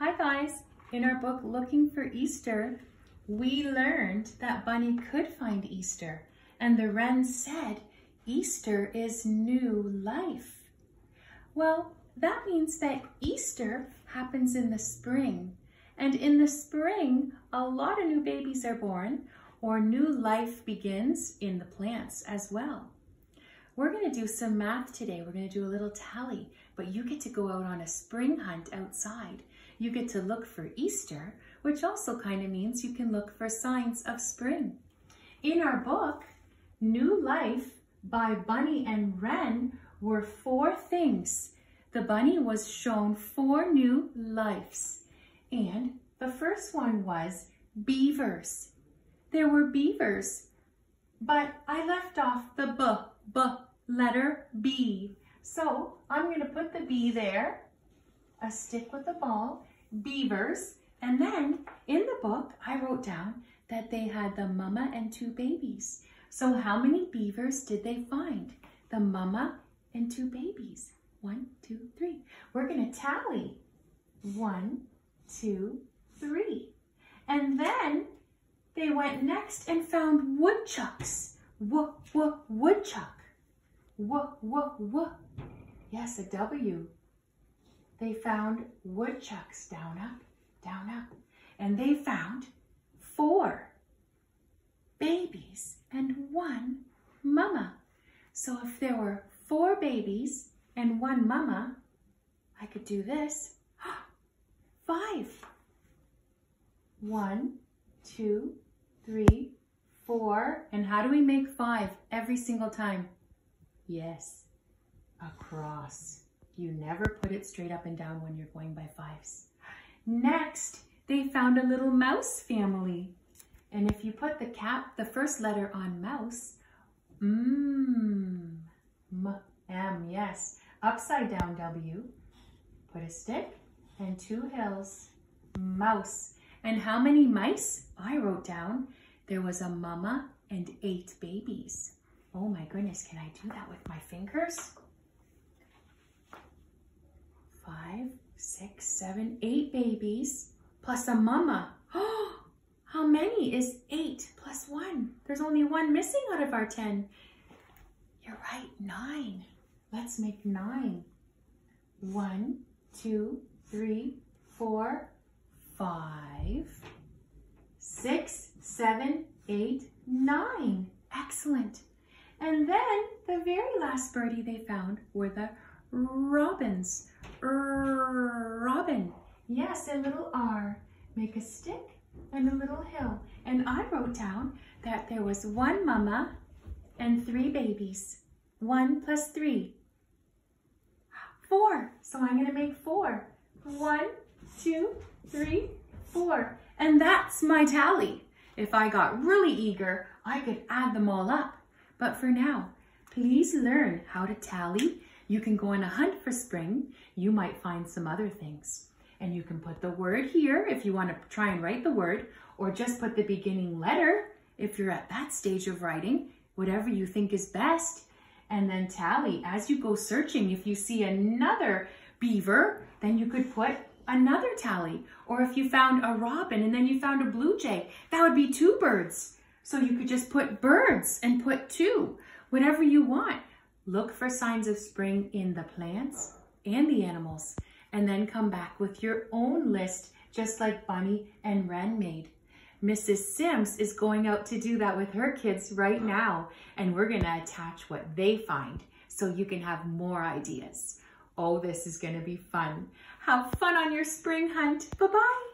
Hi guys! In our book, Looking for Easter, we learned that Bunny could find Easter and the wren said, Easter is new life. Well, that means that Easter happens in the spring. And in the spring, a lot of new babies are born or new life begins in the plants as well. We're gonna do some math today. We're gonna do a little tally, but you get to go out on a spring hunt outside. You get to look for Easter, which also kind of means you can look for signs of spring. In our book, New Life by Bunny and Wren were four things. The bunny was shown four new lives. And the first one was beavers. There were beavers, but I left off the b, b letter B. So I'm going to put the B there, a stick with a ball, beavers, and then in the book I wrote down that they had the mama and two babies. So how many beavers did they find? The mama and two babies. One, two, three. We're to tally. One, two, three. And then they went next and found woodchucks. W, w, woodchuck. W, w, w. Yes, a W. They found woodchucks down, up, down, up. And they found four babies and one mama. So if there were four babies and one mama, I could do this. Five. One, two, three, four. And how do we make five every single time? Yes, across. You never put it straight up and down when you're going by fives. Next, they found a little mouse family. And if you put the cap, the first letter on mouse, mmm, m, m, yes. Upside down W, put a stick and two hills, mouse. And how many mice? I wrote down, there was a mama and eight babies. Oh my goodness, can I do that with my fingers? Five, six, seven, eight babies plus a mama. Oh, how many is eight plus one? There's only one missing out of our 10. You're right, nine. Let's make nine. One, two, three, four, five, six, seven, eight, nine. Excellent. And then the very last birdie they found were the robins. Robin. Yes, a little R. Make a stick and a little hill. And I wrote down that there was one mama and three babies. One plus three. Four. So I'm going to make four. One, two, three, four. And that's my tally. If I got really eager, I could add them all up. But for now, please learn how to tally. You can go on a hunt for spring. You might find some other things. And you can put the word here if you want to try and write the word, or just put the beginning letter if you're at that stage of writing, whatever you think is best. And then tally. As you go searching, if you see another beaver, then you could put another tally. Or if you found a robin and then you found a blue jay, that would be two birds. So you could just put birds and put two, whatever you want. Look for signs of spring in the plants and the animals, and then come back with your own list, just like Bunny and Wren made. Mrs. Sims is going out to do that with her kids right now, and we're gonna attach what they find so you can have more ideas. Oh, this is gonna be fun. Have fun on your spring hunt. Bye-bye.